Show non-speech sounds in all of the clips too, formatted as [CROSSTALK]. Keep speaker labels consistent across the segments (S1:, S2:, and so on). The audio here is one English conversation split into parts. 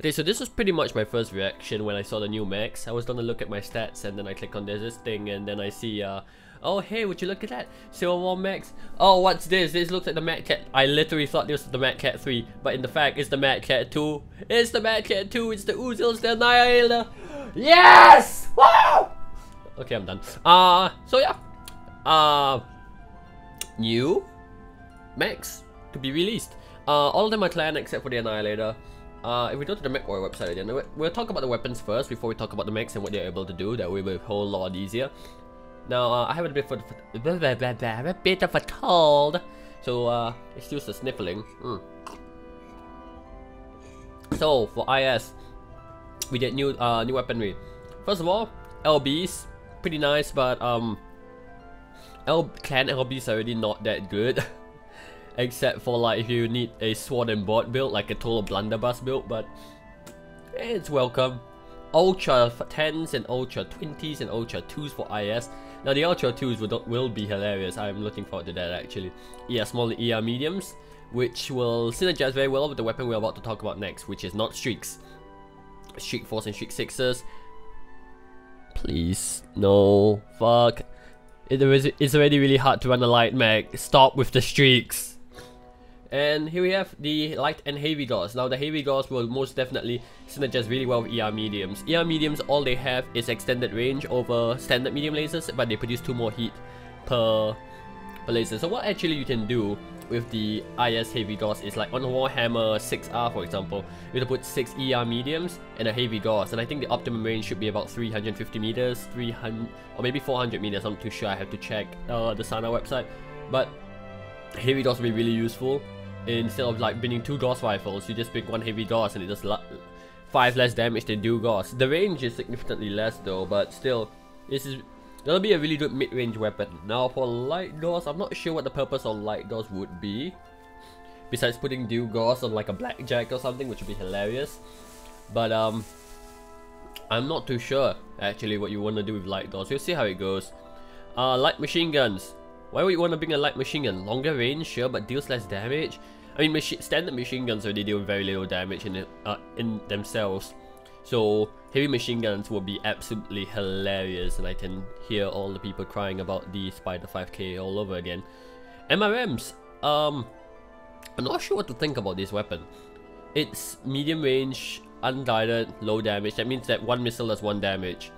S1: Okay, so this was pretty much my first reaction when I saw the new mechs. I was gonna look at my stats and then I click on this thing and then I see uh Oh hey, would you look at that? Civil War Mechs. Oh, what's this? This looks like the Mad Cat. I literally thought this was the Mad Cat 3, but in the fact, it's the Mad Cat 2. It's the Mad Cat 2. It's the Uzils, the Annihilator. Yes! Wow! Okay, I'm done. Uh, so yeah. Uh, new mechs to be released. Uh, all of them are clan except for the Annihilator. Uh, if we go to the MechWarrior website again, we'll talk about the weapons first before we talk about the mechs and what they're able to do. That will be a whole lot easier. Now, uh, I have a bit, of a, a bit of a cold, so uh, excuse the sniffling. Mm. So, for IS, we get new uh, new weaponry. First of all, LBs, pretty nice, but um, L clan LBs are already not that good. [LAUGHS] Except for like if you need a sword and board build, like a total blunderbuss build, but it's welcome. Ultra 10s and Ultra 20s and Ultra 2s for IS. Now the Ultra 2s will, will be hilarious, I'm looking forward to that actually. Yeah, small ER mediums, which will synergize very well with the weapon we're about to talk about next, which is not Streaks. Streak 4s and Streak 6s. Please, no, fuck. It, it's already really hard to run a light mech, stop with the Streaks. And here we have the light and heavy Gauss. Now the heavy Gauss will most definitely synergize really well with ER mediums. ER mediums, all they have is extended range over standard medium lasers, but they produce 2 more heat per, per laser. So what actually you can do with the IS heavy Gauss is like on Warhammer 6R for example, you have to put 6 ER mediums and a heavy Gauss. And I think the optimum range should be about 350 meters, 300 or maybe 400 meters, I'm not too sure, I have to check uh, the Sarna website. But heavy Gauss will be really useful instead of like bringing two Gauss rifles, you just pick one heavy Gauss and it does five less damage than two Gauss. The range is significantly less though, but still, this is that'll be a really good mid-range weapon. Now for light Gauss, I'm not sure what the purpose of light Gauss would be. Besides putting Dew Gauss on like a blackjack or something, which would be hilarious. But um, I'm not too sure actually what you want to do with light Gauss. We'll see how it goes. Uh, light machine guns. Why would you want to bring a light machine gun? Longer range, sure, but deals less damage. I mean, machi standard machine guns already deal very little damage in, it, uh, in themselves. So, heavy machine guns will be absolutely hilarious, and I can hear all the people crying about the Spider 5k all over again. MRMs, um, I'm not sure what to think about this weapon. It's medium range, unguided, low damage. That means that one missile does one damage.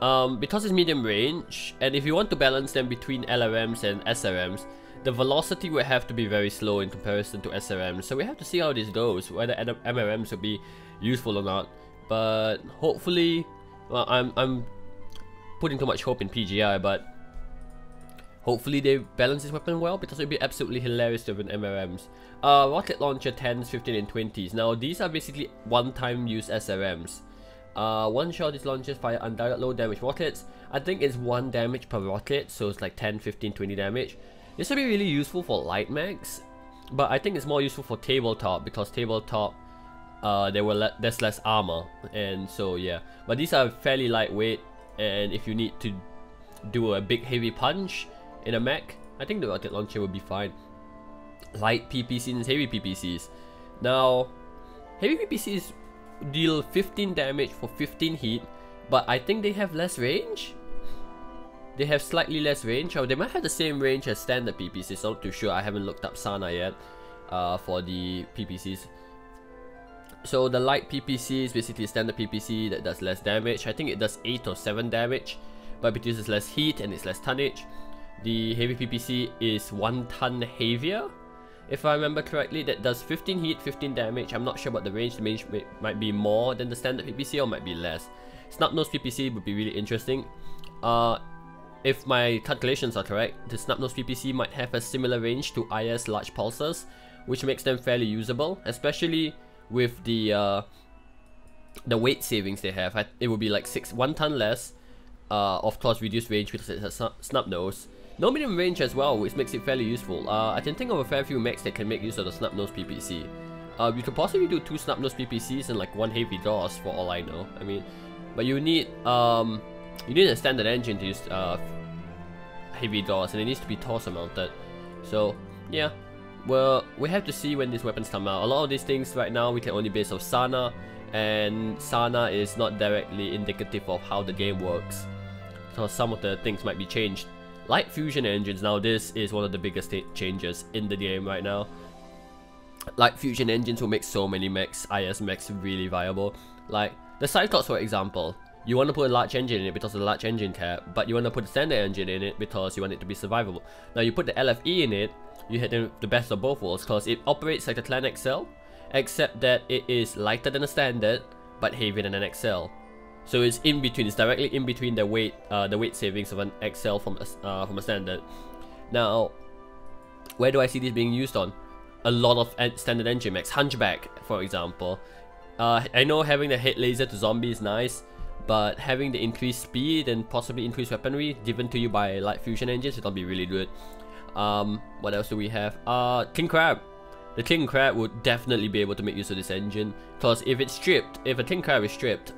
S1: Um, because it's medium range, and if you want to balance them between LRMs and SRMs, the velocity will have to be very slow in comparison to SRMs. So we have to see how this goes, whether MRMs will be useful or not. But hopefully, well, I'm, I'm putting too much hope in PGI, but hopefully they balance this weapon well because it would be absolutely hilarious to have an MRMs. Uh, rocket launcher 10s, 15 and 20s. Now these are basically one-time use SRMs. Uh, one shot is launches fire undirected low damage rockets. I think it's 1 damage per rocket, so it's like 10, 15, 20 damage. This would be really useful for light mechs, but I think it's more useful for tabletop because tabletop uh, there were le there's less armor, and so yeah. But these are fairly lightweight, and if you need to do a big heavy punch in a mech, I think the rocket launcher would be fine. Light PPCs and heavy PPCs. Now, heavy PPCs deal 15 damage for 15 heat, but I think they have less range? They have slightly less range, or they might have the same range as standard PPCs, not too sure, I haven't looked up Sarna yet uh, for the PPCs. So the light PPC is basically standard PPC that does less damage, I think it does 8 or 7 damage, but produces less heat and it's less tonnage. The heavy PPC is 1 ton heavier, if I remember correctly, that does 15 heat, 15 damage. I'm not sure about the range. The range might be more than the standard PPC or might be less. Snub-nose PPC would be really interesting. Uh, if my calculations are correct, the snub-nose PPC might have a similar range to IS large pulsers, which makes them fairly usable, especially with the uh, the weight savings they have. It would be like six one ton less. Uh, of course, reduced range because it's a snub nose. No medium range as well, which makes it fairly useful. Uh, I can think of a fair few mechs that can make use of the snub nose PPC. Uh, you could possibly do two snub nose PPCs and like one heavy Gauss for all I know. I mean, but you need um, you need a standard engine to use uh, heavy Gauss, and it needs to be torso mounted. So yeah, Well, we have to see when these weapons come out. A lot of these things right now we can only base off Sarna, and Sarna is not directly indicative of how the game works. So some of the things might be changed. Light fusion engines, now this is one of the biggest changes in the game right now. Light fusion engines will make so many mechs, IS mechs really viable. Like, the Cyclops for example, you want to put a large engine in it because of the large engine cap, but you want to put a standard engine in it because you want it to be survivable. Now you put the LFE in it, you hit the best of both worlds because it operates like a Clan XL, except that it is lighter than a standard, but heavier than an XL. So it's in between, it's directly in between the weight, uh, the weight savings of an XL from a, uh, from a standard. Now, where do I see this being used on? A lot of standard engine mechs, Hunchback for example. Uh, I know having the head laser to zombie is nice, but having the increased speed and possibly increased weaponry given to you by light fusion engines it'll be really good. Um, what else do we have? Uh, King Crab. The King Crab would definitely be able to make use of this engine, because if it's stripped, if a King Crab is stripped,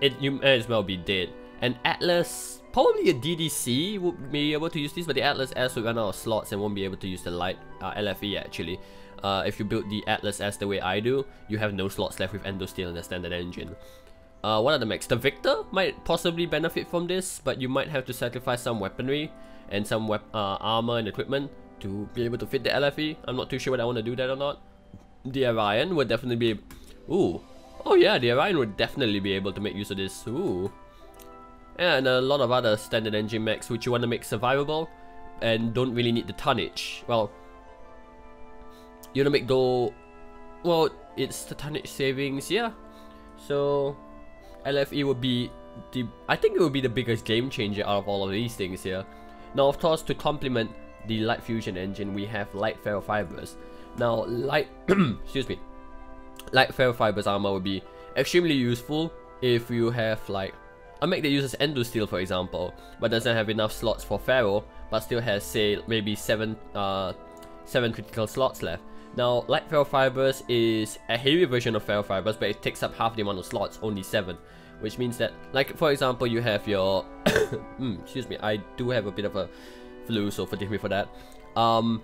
S1: it you may as well be dead. And Atlas, probably a DDC would be able to use this, but the Atlas S will run out of slots and won't be able to use the light uh, LFE actually. Uh, if you build the Atlas S the way I do, you have no slots left with Endosteel and the standard engine. Uh, what are the mechs? The Victor might possibly benefit from this, but you might have to sacrifice some weaponry and some uh, armor and equipment to be able to fit the LFE. I'm not too sure whether I want to do that or not. The Orion would definitely be... Ooh. Oh yeah, the Orion would definitely be able to make use of this. Ooh. And a lot of other standard engine mechs which you want to make survivable and don't really need the tonnage. Well, you want to make though... Well, it's the tonnage savings, yeah. So, LFE would be the I think it would be the biggest game changer out of all of these things here. Now of course to complement the light fusion engine we have light ferrofibers. Now light [CLEARS THROAT] excuse me light ferrofibers armor would be extremely useful if you have like a mech that uses endosteel for example but doesn't have enough slots for ferro but still has say maybe 7 uh 7 critical slots left. Now, light ferrofibers is a heavy version of ferrofibers, but it takes up half the amount of slots, only 7 which means that, like, for example, you have your, [COUGHS] mm, excuse me, I do have a bit of a flu, so forgive me for that. Um,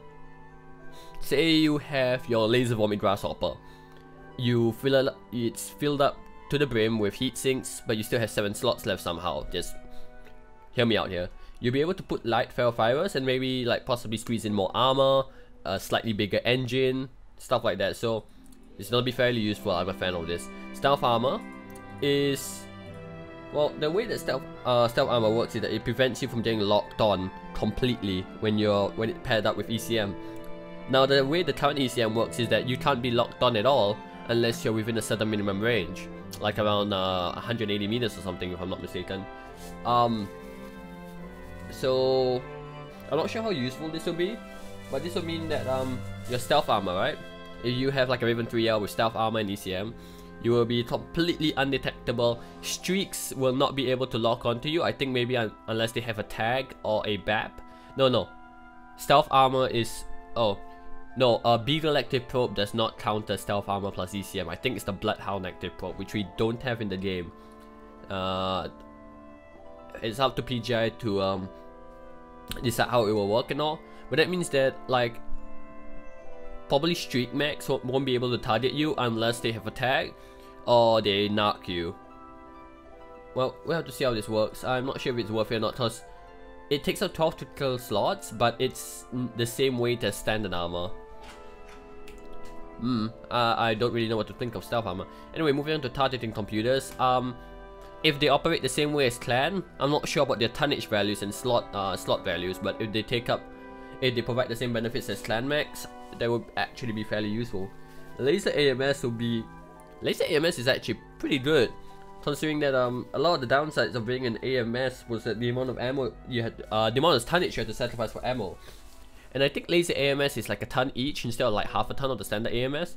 S1: say you have your laser vomit grasshopper. You fill it, it's filled up to the brim with heat sinks, but you still have seven slots left somehow. Just hear me out here. You'll be able to put light ferrofibers and maybe like possibly squeeze in more armor, a slightly bigger engine, stuff like that. So it's gonna be fairly useful. I'm a fan of this. Stealth armor is well, the way that stealth uh, stealth armor works is that it prevents you from getting locked on completely when you're when it paired up with ECM. Now, the way the current ECM works is that you can't be locked on at all unless you're within a certain minimum range, like around uh, 180 meters or something, if I'm not mistaken. Um, so I'm not sure how useful this will be, but this will mean that um, your stealth armor, right? If you have like a Raven 3L with stealth armor and ECM, you will be completely undetectable. Streaks will not be able to lock onto you. I think maybe un unless they have a tag or a BAP. No, no. Stealth armor is... Oh. No, a Beagle active probe does not counter stealth armor plus ECM. I think it's the Bloodhound active probe, which we don't have in the game. Uh, it's up to PGI to um, decide how it will work and all. But that means that, like, probably streak mechs won't be able to target you unless they have a tag or they knock you. Well, we'll have to see how this works. I'm not sure if it's worth it or not because it takes up 12 critical slots, but it's the same weight as standard armor. Hmm, uh, I don't really know what to think of stealth armor. Anyway, moving on to targeting computers. Um, if they operate the same way as clan, I'm not sure about their tonnage values and slot uh, slot values, but if they take up, if they provide the same benefits as clan mechs, that would actually be fairly useful. Laser AMS will be Laser AMS is actually pretty good, considering that um a lot of the downsides of being an AMS was that the amount of ammo you had, uh, the amount of tonnage you had to sacrifice for ammo. And I think Laser AMS is like a ton each instead of like half a ton of the standard AMS.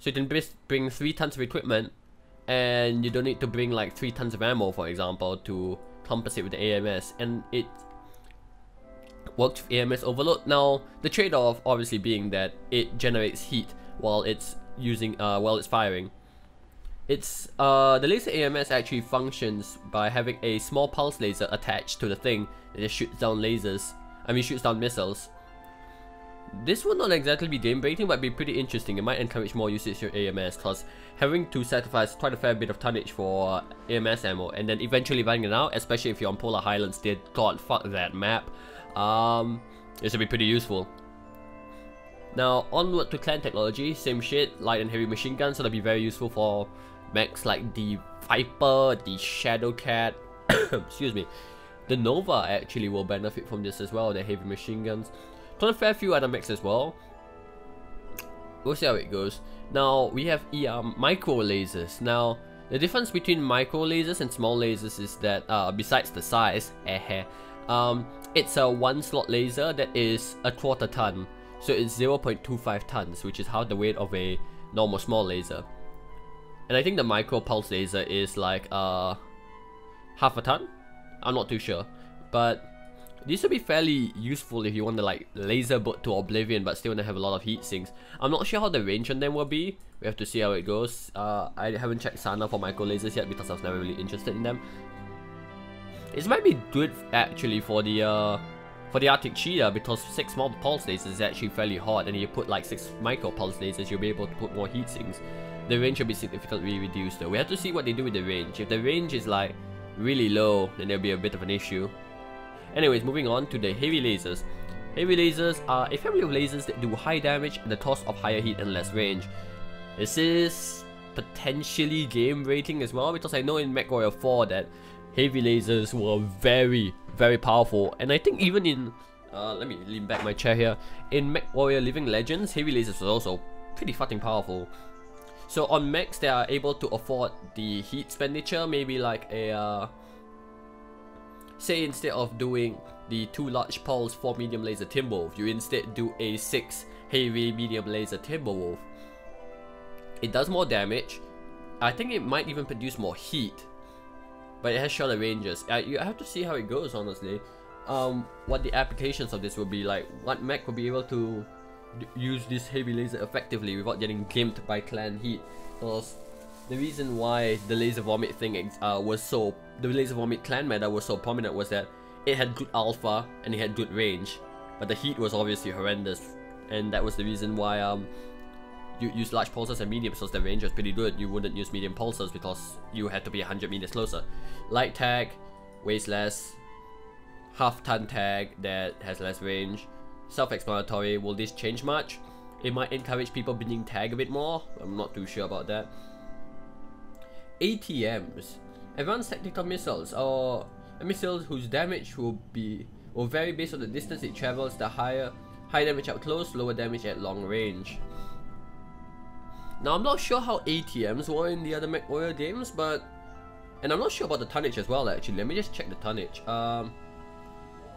S1: So you can bring three tons of equipment, and you don't need to bring like three tons of ammo, for example, to compensate with the AMS. And it works with AMS overload. Now, the trade-off obviously being that it generates heat while it's using uh, while it's firing. It's uh, the laser AMS actually functions by having a small pulse laser attached to the thing and it shoots down lasers. I mean shoots down missiles. This will not exactly be game breaking, but be pretty interesting. It might encourage more usage of AMS, because having to sacrifice quite a fair bit of tonnage for AMS ammo, and then eventually running it out, especially if you're on Polar Highlands, dear god, fuck that map, um, this will be pretty useful. Now, onward to clan technology, same shit, light and heavy machine guns, so that'll be very useful for mechs like the Viper, the Shadowcat, [COUGHS] excuse me, the Nova actually will benefit from this as well, the heavy machine guns. Got a fair few other mechs as well. We'll see how it goes. Now, we have ER micro lasers. Now, the difference between micro lasers and small lasers is that, uh, besides the size, [LAUGHS] eh, um, it's a one slot laser that is a quarter ton. So it's 0.25 tons, which is half the weight of a normal small laser. And I think the micro pulse laser is like uh, half a ton? I'm not too sure. But these would be fairly useful if you want to like laser boat to oblivion but still want to have a lot of heat sinks. I'm not sure how the range on them will be. We have to see how it goes. Uh, I haven't checked Sarna for micro lasers yet because I was never really interested in them. It might be good actually for the uh, for the Arctic Cheetah because 6 small pulse lasers is actually fairly hot and if you put like 6 micro pulse lasers you'll be able to put more heat sinks. The range will be significantly reduced though. We have to see what they do with the range. If the range is like really low then there'll be a bit of an issue. Anyways, moving on to the heavy lasers. Heavy lasers are a family of lasers that do high damage at the cost of higher heat and less range. This is potentially game rating as well because I know in MechWarrior 4 that heavy lasers were very, very powerful and I think even in, uh, let me lean back my chair here, in MechWarrior Living Legends, heavy lasers were also pretty fucking powerful. So on mechs, they are able to afford the heat expenditure, maybe like a uh, Say instead of doing the 2 large pulse 4 medium laser Timberwolf, you instead do a 6 heavy medium laser Timberwolf. It does more damage. I think it might even produce more heat. But it has shorter ranges. I, you have to see how it goes honestly. Um, what the applications of this will be like. What mech will be able to use this heavy laser effectively without getting gimped by clan heat. Because the reason why the laser vomit thing uh, was so the laser vomit clan meta was so prominent was that it had good alpha and it had good range but the heat was obviously horrendous. And that was the reason why um you use large pulsers and medium because the range was pretty good. You wouldn't use medium pulsers because you had to be 100 meters closer. Light tag weighs less. Half ton tag that has less range. Self-explanatory will this change much? It might encourage people being tag a bit more. I'm not too sure about that ATMs, advanced tactical missiles, or missiles whose damage will be will vary based on the distance it travels. The higher high damage up close, lower damage at long range. Now I'm not sure how ATMs were in the other MechWarrior games, but and I'm not sure about the tonnage as well. Actually, let me just check the tonnage. Um,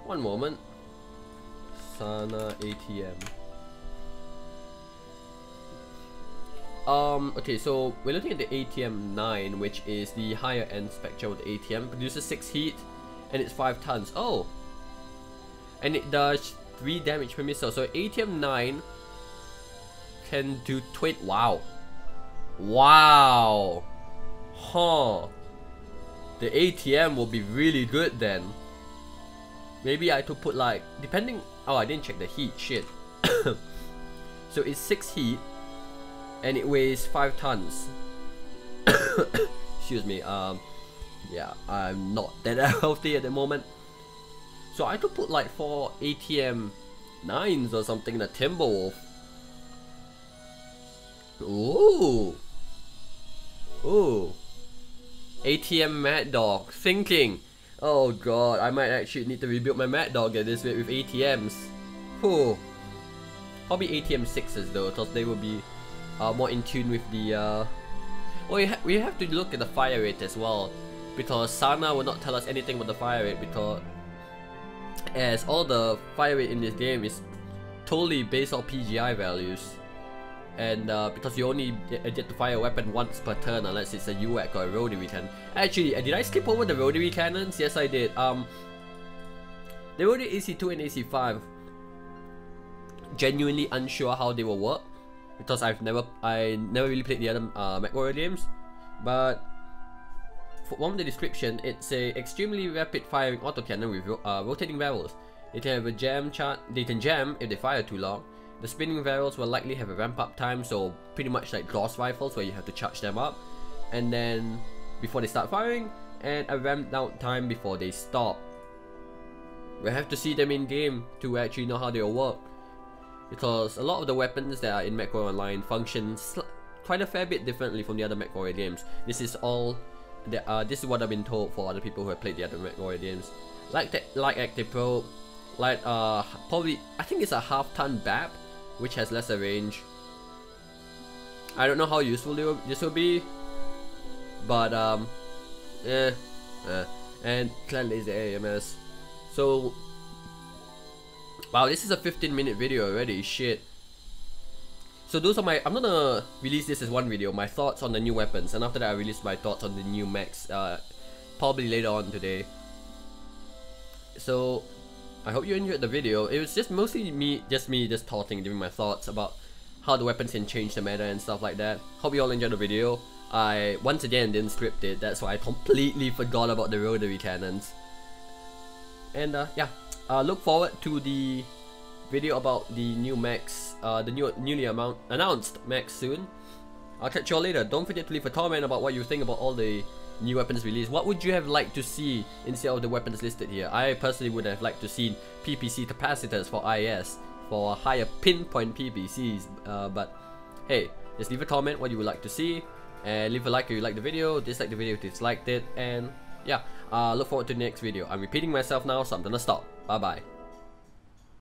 S1: one moment. Sarna ATM. Um, okay, so we're looking at the ATM 9, which is the higher end spectrum of the ATM. Produces 6 heat, and it's 5 tons. Oh! And it does 3 damage per missile. So ATM 9 can do 20. Wow. Wow! Huh. The ATM will be really good then. Maybe I could put like, depending... Oh, I didn't check the heat, shit. [COUGHS] so it's 6 heat and it weighs five tons. [COUGHS] Excuse me. Um, yeah, I'm not that [LAUGHS] healthy at the moment. So I could put like four ATM nines or something in a Timberwolf. Ooh. Ooh. ATM Mad Dog. Thinking. Oh god, I might actually need to rebuild my Mad Dog at this rate with ATMs. Whew. Probably ATM 6s though, because they will be uh, more in tune with the uh, well we, ha we have to look at the fire rate as well because Sarna will not tell us anything about the fire rate because as all the fire rate in this game is totally based on PGI values and uh, because you only get, to fire a weapon once per turn unless it's a UAC or a rotary cannon. Actually, uh, did I skip over the rotary cannons? Yes I did. Um, the rotary AC2 and AC5 genuinely unsure how they will work because I've never I never really played the other uh, MechWarrior games, but from the description, it's a extremely rapid firing autocannon with uh, rotating barrels. They can have a jam chart. They can jam if they fire too long. The spinning barrels will likely have a ramp up time, so pretty much like Gauss rifles where you have to charge them up, and then before they start firing, and a ramp down time before they stop. We have to see them in game to actually know how they'll work, because a lot of the weapons that are in MechWarrior Online function quite a fair bit differently from the other MechWarrior games. This is all, the, uh, this is what I've been told for other people who have played the other MechWarrior games. Like the, like Active Probe, like uh probably I think it's a half ton BAP which has lesser range. I don't know how useful this will be, but um, eh, eh. and Clan Laser AMS. So, wow, this is a 15 minute video already. Shit. So those are my. I'm gonna release this as one video. My thoughts on the new weapons, and after that, I release my thoughts on the new mechs. Uh, probably later on today. So I hope you enjoyed the video. It was just mostly me, just me, just talking, giving my thoughts about how the weapons can change the meta and stuff like that. Hope you all enjoyed the video. I, once again, didn't script it, that's why I completely forgot about the rotary cannons. And uh, yeah, uh, look forward to the video about the new mechs, uh, the new newly announced mechs soon. I'll catch you all later. Don't forget to leave a comment about what you think about all the new weapons released. What would you have liked to see instead of the weapons listed here? I personally would have liked to see PPC capacitors for IS for higher pinpoint PPCs. Uh, but hey, just leave a comment what you would like to see. And leave a like if you like the video, dislike the video if you disliked it. And yeah, uh, look forward to the next video. I'm repeating myself now, so I'm gonna stop. Bye bye.